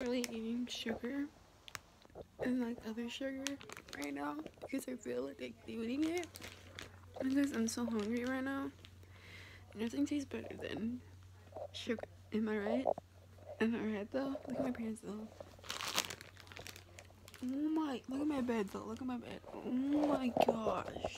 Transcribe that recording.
really eating sugar and like other sugar right now because I feel like like eating it because I'm so hungry right now. Nothing tastes better than sugar. Am I right? Am I right though? Look at my parents though. Oh my, look at my bed though. Look at my bed. Oh my gosh.